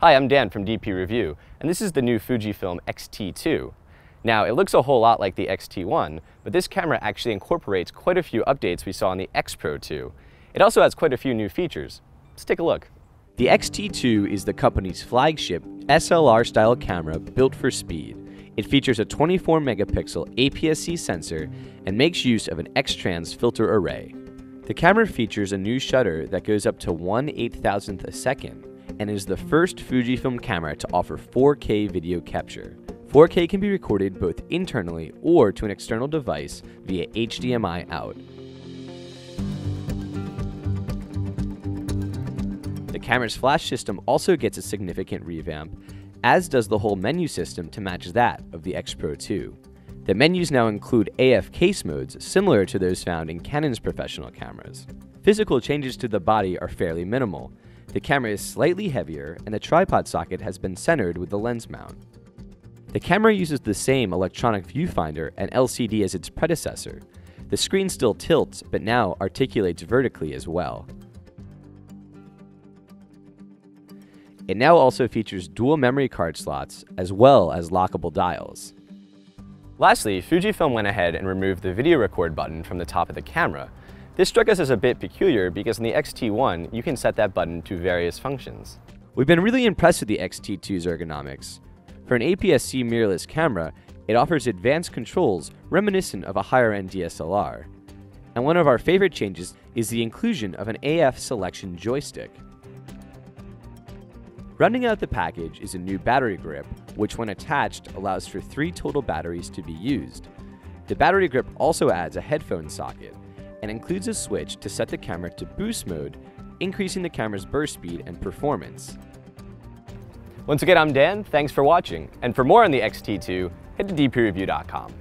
Hi, I'm Dan from DPReview, and this is the new Fujifilm X-T2. Now, it looks a whole lot like the X-T1, but this camera actually incorporates quite a few updates we saw on the X-Pro2. It also has quite a few new features. Let's take a look. The X-T2 is the company's flagship SLR-style camera built for speed. It features a 24 megapixel APS-C sensor and makes use of an X-Trans filter array. The camera features a new shutter that goes up to 1 8,000th a second and is the first Fujifilm camera to offer 4K video capture. 4K can be recorded both internally or to an external device via HDMI out. The camera's flash system also gets a significant revamp, as does the whole menu system to match that of the X-Pro2. The menus now include AF case modes similar to those found in Canon's professional cameras. Physical changes to the body are fairly minimal, the camera is slightly heavier and the tripod socket has been centered with the lens mount. The camera uses the same electronic viewfinder and LCD as its predecessor. The screen still tilts, but now articulates vertically as well. It now also features dual memory card slots as well as lockable dials. Lastly, Fujifilm went ahead and removed the video record button from the top of the camera, this struck us as a bit peculiar because in the X-T1, you can set that button to various functions. We've been really impressed with the X-T2's ergonomics. For an APS-C mirrorless camera, it offers advanced controls reminiscent of a higher-end DSLR. And one of our favorite changes is the inclusion of an AF selection joystick. Running out the package is a new battery grip, which when attached allows for three total batteries to be used. The battery grip also adds a headphone socket, and includes a switch to set the camera to boost mode, increasing the camera's burst speed and performance. Once again, I'm Dan, thanks for watching, and for more on the X-T2, head to dpreview.com.